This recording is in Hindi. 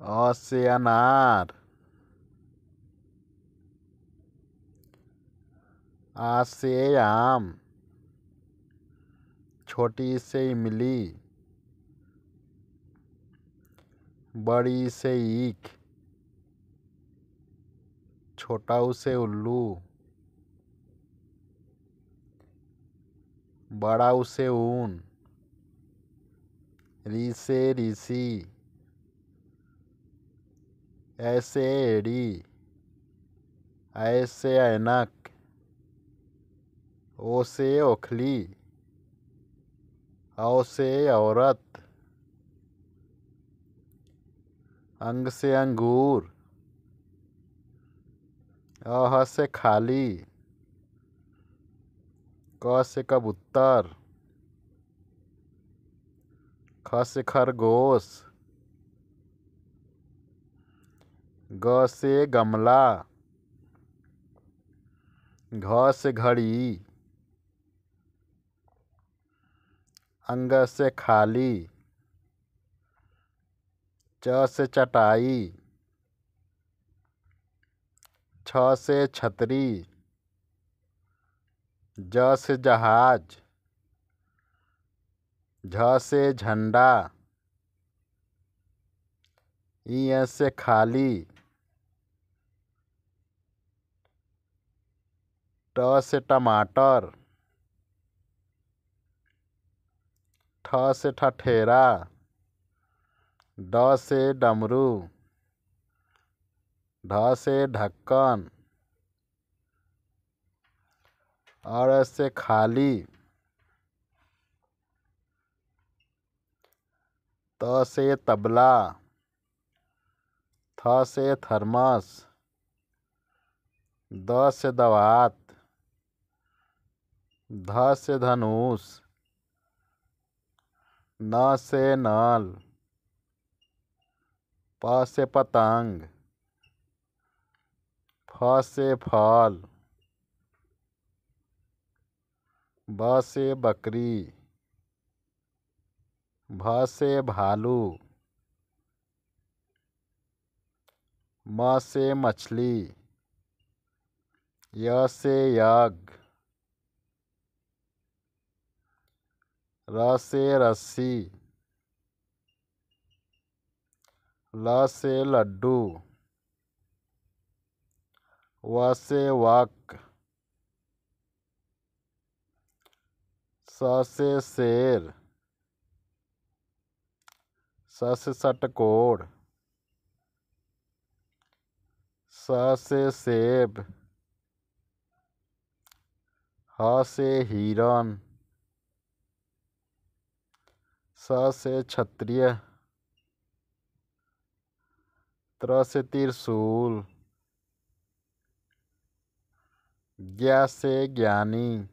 अ से अनार से आम छोटी से इमली बड़ी से ईख। छोटा से उल्लू। बड़ा से ऊन। री से ऋषि ऐसे एड़ी, ऐसे ऐनक ओ से ओखली औ से औरत अंग से अंगूर अह से खाली क से कबूतर ख से खरगोश। ग से गमला, घ से घड़ी, अंग से खाली, च से चटाई, छ से छतरी, ज से जहाज़, झ से झंडा ई से खाली। ट से टमाटर ठ से ठठेरा ड से डमरू ढ से ढक्कन और से खाली त से तबला थ से थर्मस द से दवात। ध से धनुष न से नल प से पतंग फ से फल ब से बकरी भ से भालू म से मछली य से यज्ञ र से रस्सी। ल से लड्डू। व से वक। स से शेर। स से षटकोण स से सेब। ह से हिरन। स से क्षत्रिय। त्र से त्रिशूल। ज्ञा से ज्ञानी।